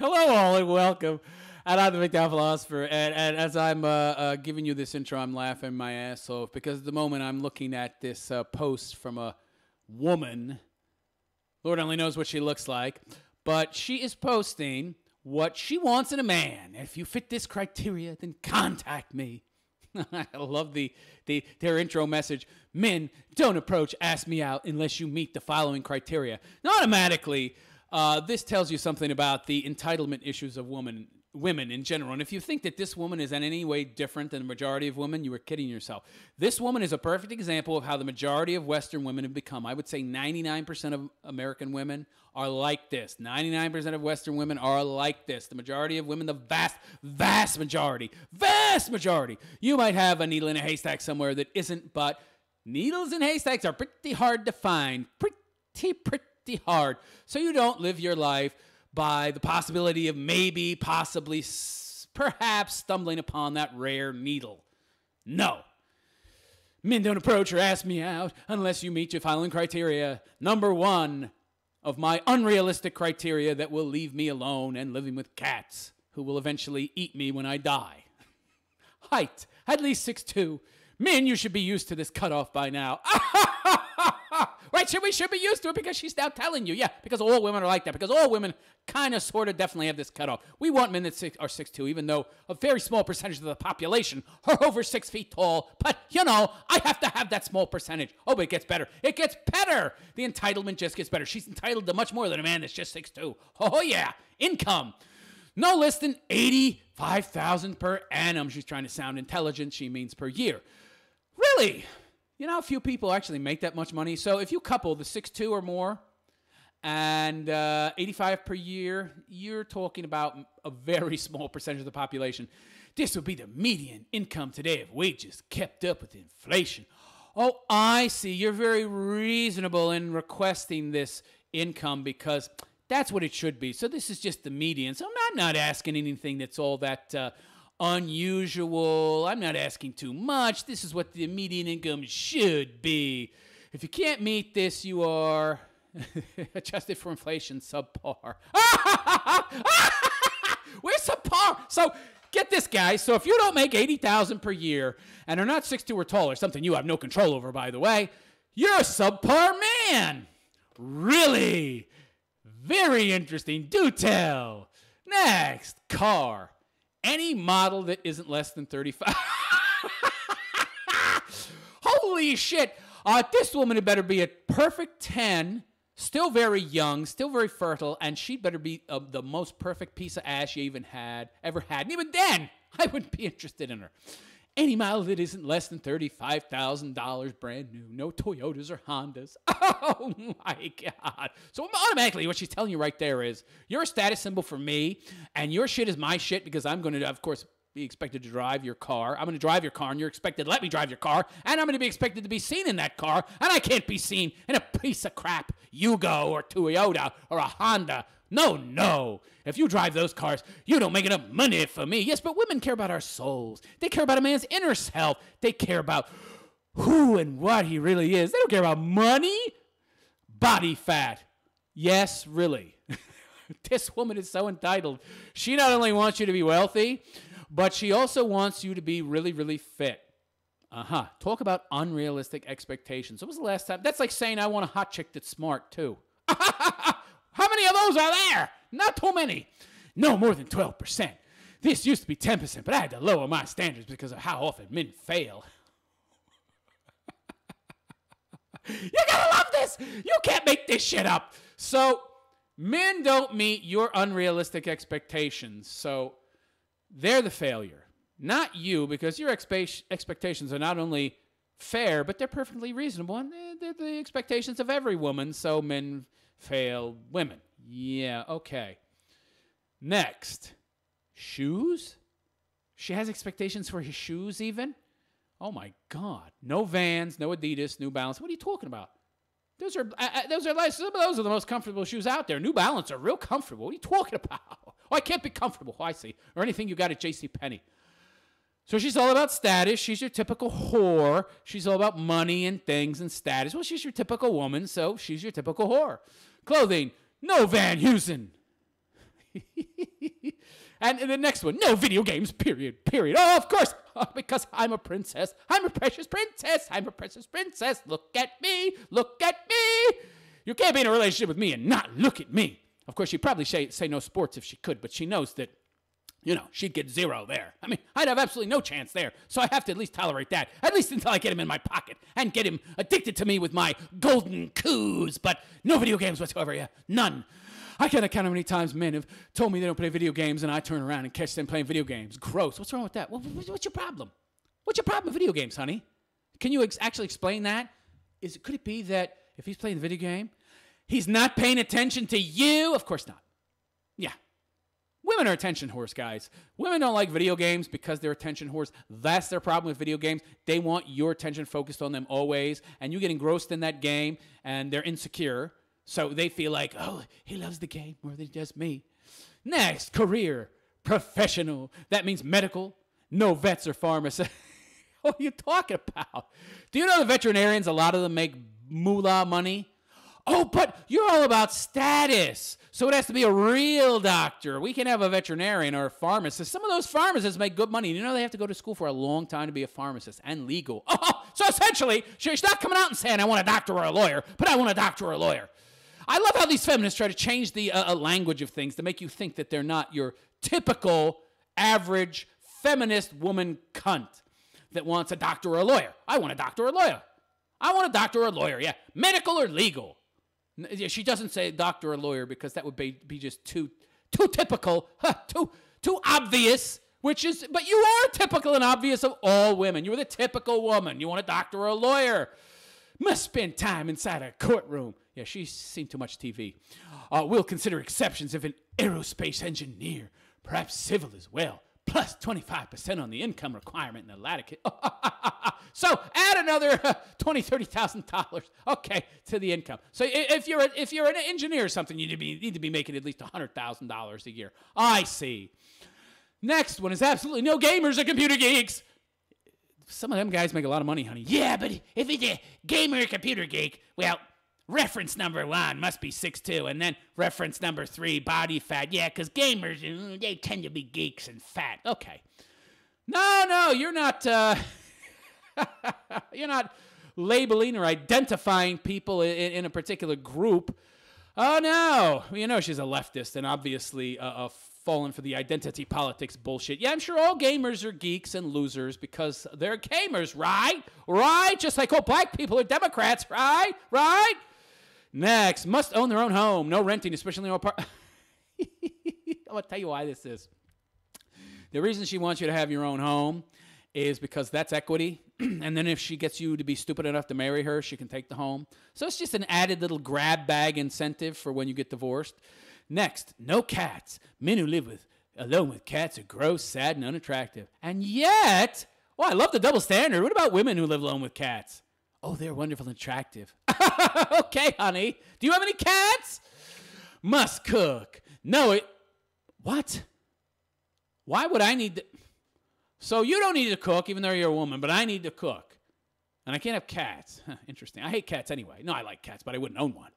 Hello, all, and welcome. And I'm the MGTOW philosopher, and, and as I'm uh, uh, giving you this intro, I'm laughing my ass off because at the moment I'm looking at this uh, post from a woman. Lord only knows what she looks like, but she is posting what she wants in a man. If you fit this criteria, then contact me. I love the, the their intro message. Men don't approach ask me out unless you meet the following criteria. Now, automatically, uh, this tells you something about the entitlement issues of women women in general. And if you think that this woman is in any way different than the majority of women, you are kidding yourself. This woman is a perfect example of how the majority of Western women have become. I would say 99% of American women are like this. 99% of Western women are like this. The majority of women, the vast, vast majority, vast majority. You might have a needle in a haystack somewhere that isn't, but needles in haystacks are pretty hard to find. Pretty, pretty hard. So you don't live your life by the possibility of maybe, possibly, perhaps stumbling upon that rare needle. No. Men don't approach or ask me out unless you meet your following criteria. Number one of my unrealistic criteria that will leave me alone and living with cats who will eventually eat me when I die. Height, at least six two. Men, you should be used to this cutoff by now. right? Should we should be used to it because she's now telling you, yeah, because all women are like that. Because all women kind of, sort of, definitely have this cutoff. We want men that six, are six two, even though a very small percentage of the population are over six feet tall. But you know, I have to have that small percentage. Oh, but it gets better. It gets better. The entitlement just gets better. She's entitled to much more than a man that's just six two. Oh yeah, income. No less than 85,000 per annum. She's trying to sound intelligent. She means per year. Really? You know how few people actually make that much money? So if you couple the six two or more and uh, 85 per year, you're talking about a very small percentage of the population. This would be the median income today if wages kept up with inflation. Oh, I see. You're very reasonable in requesting this income because that's what it should be. So this is just the median. So I'm not asking anything that's all that uh, unusual. I'm not asking too much. This is what the median income should be. If you can't meet this, you are adjusted for inflation subpar. We're subpar. So get this, guys. So if you don't make 80,000 per year and are not 6'2 or taller, something you have no control over, by the way, you're a subpar man. Really? Very interesting. Do tell. Next, car any model that isn't less than 35. Holy shit. Uh, this woman had better be a perfect 10, still very young, still very fertile, and she'd better be uh, the most perfect piece of ass you even had, ever had. And even then, I wouldn't be interested in her. Any model that isn't less than $35,000 brand new. No Toyotas or Hondas. Oh my God. So automatically, what she's telling you right there is you're a status symbol for me, and your shit is my shit because I'm going to, of course, be expected to drive your car. I'm going to drive your car, and you're expected to let me drive your car, and I'm going to be expected to be seen in that car, and I can't be seen in a piece of crap Yugo or Toyota or a Honda no, no. If you drive those cars, you don't make enough money for me. Yes, but women care about our souls. They care about a man's inner self. They care about who and what he really is. They don't care about money, body fat. Yes, really. this woman is so entitled. She not only wants you to be wealthy, but she also wants you to be really, really fit. Uh huh. Talk about unrealistic expectations. When was the last time? That's like saying I want a hot chick that's smart, too. Many of those are there? Not too many. No more than 12%. This used to be 10%, but I had to lower my standards because of how often men fail. you gotta love this! You can't make this shit up. So, men don't meet your unrealistic expectations. So, they're the failure. Not you, because your expe- expectations are not only fair, but they're perfectly reasonable. And they're the expectations of every woman. So, men fail women. Yeah, okay. Next, shoes? She has expectations for his shoes, even? Oh my God. No Vans, no Adidas, New Balance. What are you talking about? Those are uh, those are like some of those are the most comfortable shoes out there. New Balance are real comfortable. What are you talking about? Oh, I can't be comfortable. Oh, I see. Or anything you got at J.C. Penney. So she's all about status. She's your typical whore. She's all about money and things and status. Well, she's your typical woman, so she's your typical whore. Clothing, no Van Heusen. and, in the next one, no video games, period, period. Oh, of course, oh, because I'm a princess. I'm a precious princess. I'm a precious princess. Look at me. Look at me. You can't be in a relationship with me and not look at me. Of course, she'd probably say, say no sports if she could, but she knows that you know, she'd get zero there. I mean, I'd have absolutely no chance there. So I have to at least tolerate that, at least until I get him in my pocket and get him addicted to me with my golden coos. But no video games whatsoever, yeah, none. I can't count how many times men have told me they don't play video games, and I turn around and catch them playing video games. Gross. What's wrong with that? What's your problem? What's your problem with video games, honey? Can you ex- actually explain that? Is it could it be that if he's playing the video game, he's not paying attention to you? Of course not. Yeah, Women are attention whores, guys. Women don't like video games because they're attention whores. That's their problem with video games. They want your attention focused on them always, and you get engrossed in that game, and they're insecure. So they feel like, oh, he loves the game more than just me. Next, career, professional. That means medical, no vets or pharmacists. what are you talking about? Do you know the veterinarians, a lot of them make moolah money? Oh, but you're all about status. So it has to be a real doctor. We can have a veterinarian or a pharmacist. Some of those pharmacists make good money. You know, they have to go to school for a long time to be a pharmacist and legal. Oh, so essentially, she's not coming out and saying, I want a doctor or a lawyer, but I want a doctor or a lawyer. I love how these feminists try to change the uh, uh, language of things to make you think that they're not your typical, average, feminist woman cunt that wants a doctor or a lawyer. I want a doctor or a lawyer. I want a doctor or a lawyer, yeah. Medical or legal. Yeah, she doesn't say doctor or lawyer because that would be, be just too too typical, huh, too too obvious. Which is, but you are typical and obvious of all women. You're the typical woman. You want a doctor or a lawyer. Must spend time inside a courtroom. Yeah, she's seen too much TV. Uh, we'll consider exceptions if an aerospace engineer, perhaps civil as well, plus 25% on the income requirement in the latter case. so add another uh, thirty thousand dollars, okay, to the income. So if you're a, if you're an engineer or something, you need to be, need to be making at least hundred thousand dollars a year. I see. Next one is absolutely no gamers or computer geeks. Some of them guys make a lot of money, honey. Yeah, but if it's a gamer or computer geek, well, reference number one must be six two, and then reference number three, body fat. Yeah, because gamers, they tend to be geeks and fat. Okay. No, no, you're not. Uh, you're not labeling or identifying people in, in, a particular group. Oh no, you know she's a leftist and obviously uh, uh, fallen for the identity politics bullshit. Yeah, I'm sure all gamers are geeks and losers because they're gamers, right? Right? Just like all black people are Democrats, right? Right? Next, must own their own home. No renting, especially in no apartment. I'm gonna tell you why this is. The reason she wants you to have your own home is because that's equity. and then if she gets you to be stupid enough to marry her, she can take the home. So it's just an added little grab bag incentive for when you get divorced. Next, no cats. Men who live with alone with cats are gross, sad, and unattractive. And yet, well, I love the double standard. What about women who live alone with cats? Oh, they're wonderful and attractive. okay, honey. Do you have any cats? Must cook. No, it. What? Why would I need to? So you don't need to cook, even though you're a woman, but I need to cook. And I can't have cats. Interesting. I hate cats anyway. No, I like cats, but I wouldn't own one.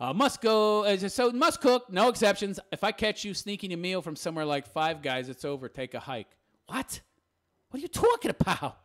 Uh, must go. Uh, so must cook. No exceptions. If I catch you sneaking a meal from somewhere like Five Guys, it's over. Take a hike. What? What are you talking about?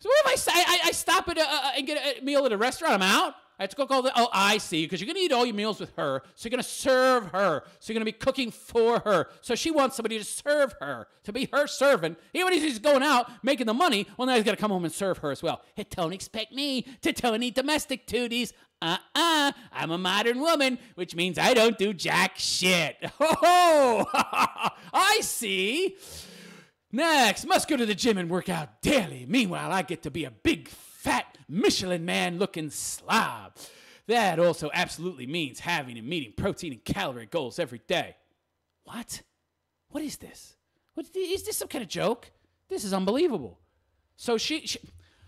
So what if I say I, I stop at a, and get a meal at a restaurant? I'm out. I have to cook all the. Oh, I see. Because you're gonna eat all your meals with her, so you're gonna serve her. So you're gonna be cooking for her. So she wants somebody to serve her, to be her servant. Even if he's going out making the money, well, now he's gotta come home and serve her as well. Hey, don't expect me to do any domestic duties. Uh-uh. I'm a modern woman, which means I don't do jack shit. Oh, I see. Next, must go to the gym and work out daily. Meanwhile, I get to be a big, fat, Michelin man looking slob. That also absolutely means having and meeting protein and calorie goals every day. What? What is this? What, is this some kind of joke? This is unbelievable. So she, she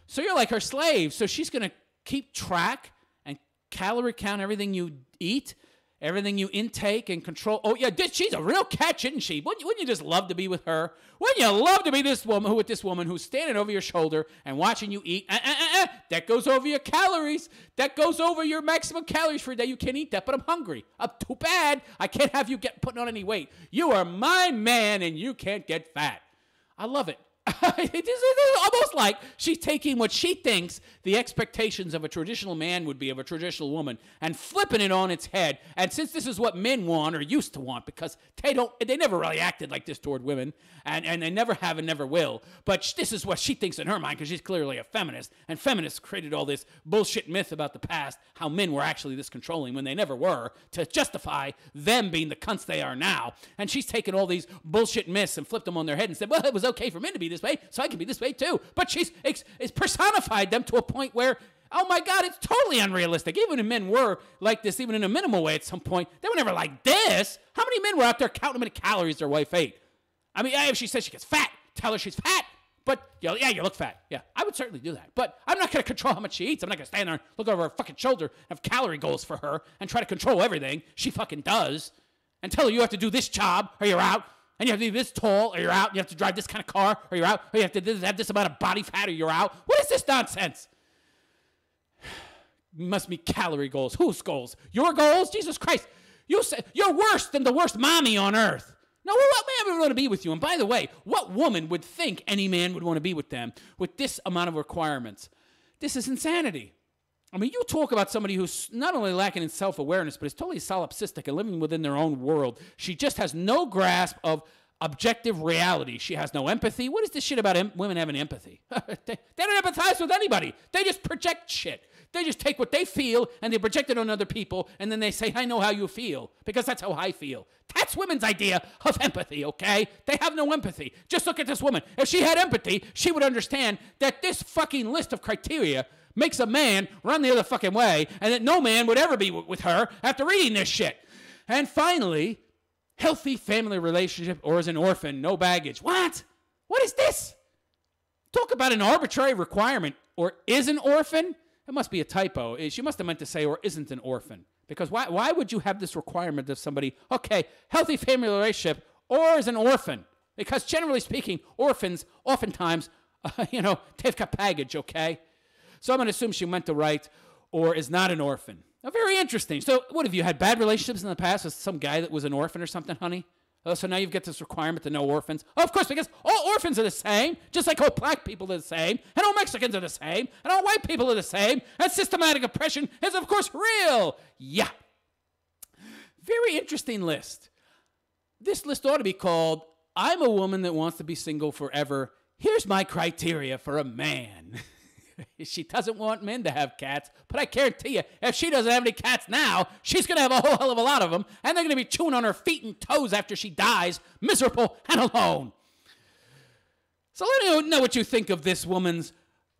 so you're like her slave. So she's gonna keep track and calorie count everything you eat everything you intake and control. Oh yeah, she's a real catch, isn't she? Wouldn't you, wouldn't you just love to be with her? Wouldn't you love to be this woman with this woman who's standing over your shoulder and watching you eat? Uh, uh, uh, uh. that goes over your calories. That goes over your maximum calories for a day. You can't eat that, but I'm hungry. I'm too bad. I can't have you get putting on any weight. You are my man, and you can't get fat. I love it. it is almost like she's taking what she thinks the expectations of a traditional man would be of a traditional woman and flipping it on its head. And since this is what men want or used to want, because they don't, they never really acted like this toward women, and, and they never have and never will. But this is what she thinks in her mind because she's clearly a feminist. And feminists created all this bullshit myth about the past, how men were actually this controlling when they never were, to justify them being the cunts they are now. And she's taken all these bullshit myths and flipped them on their head and said, well, it was okay for men to be this way, so I can be this way too. But she's it's personified them to a point where oh my God, it's totally unrealistic. Even if men were like this, even in a minimal way at some point, they were never like this. How many men were out there counting how many calories their wife ate? I mean, if she says she gets fat, tell her she's fat. But yeah, you look fat. Yeah, I would certainly do that. But I'm not going to control how much she eats. I'm not going to stand there, and look over her fucking shoulder, have calorie goals for her, and try to control everything. She fucking does, and tell her you have to do this job or you're out and you have to be this tall or you're out. You have to drive this kind of car or you're out. Or you have to have this amount of body fat or you're out. What is this nonsense? must be calorie goals. Whose goals? Your goals? Jesus Christ. You say you're worse than the worst mommy on earth. Now, what man would want to be with you? And by the way, what woman would think any man would want to be with them with this amount of requirements? This is insanity. I mean, you talk about somebody who's not only lacking in self awareness, but is totally solipsistic and living within their own world. She just has no grasp of objective reality. She has no empathy. What is this shit about em- women having empathy? they, they don't empathize with anybody, they just project shit. They just take what they feel and they project it on other people, and then they say, I know how you feel, because that's how I feel. That's women's idea of empathy, okay? They have no empathy. Just look at this woman. If she had empathy, she would understand that this fucking list of criteria makes a man run the other fucking way, and that no man would ever be with her after reading this shit. And finally, healthy family relationship or as an orphan, no baggage. What? What is this? Talk about an arbitrary requirement or is an orphan? It must be a typo. She must have meant to say or isn't an orphan. Because why, why would you have this requirement of somebody, okay, healthy family relationship or is an orphan? Because generally speaking, orphans oftentimes, uh, you know, they've got baggage, okay? So I'm going to assume she went to write or is not an orphan. Now, very interesting. So, what have you had bad relationships in the past with some guy that was an orphan or something, honey? Oh, so now you've got this requirement to know orphans. Oh, of course, because all orphans are the same, just like all black people are the same, and all Mexicans are the same, and all white people are the same, and systematic oppression is, of course, real. Yeah. Very interesting list. This list ought to be called I'm a woman that wants to be single forever. Here's my criteria for a man. she doesn't want men to have cats, but I guarantee you, if she doesn't have any cats now, she's going to have a whole hell of a lot of them, and they're going to be chewing on her feet and toes after she dies, miserable and alone. So let me know what you think of this woman's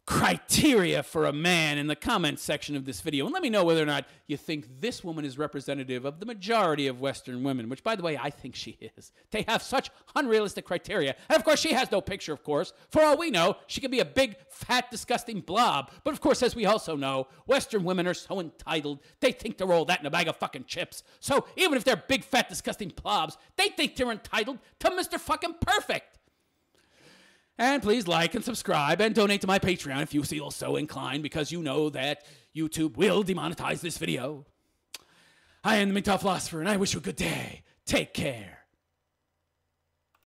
criteria for a man in the comments section of this video. And let me know whether or not you think this woman is representative of the majority of Western women, which, by the way, I think she is. They have such unrealistic criteria. And of course, she has no picture, of course. For all we know, she could be a big, fat, disgusting blob. But of course, as we also know, Western women are so entitled, they think they're all that in a bag of fucking chips. So even if they're big, fat, disgusting blobs, they think they're entitled to Mr. fucking Perfect. And please like and subscribe and donate to my Patreon if you feel so inclined because you know that YouTube will demonetize this video. I am the MGTOW Philosopher and I wish you a good day. Take care.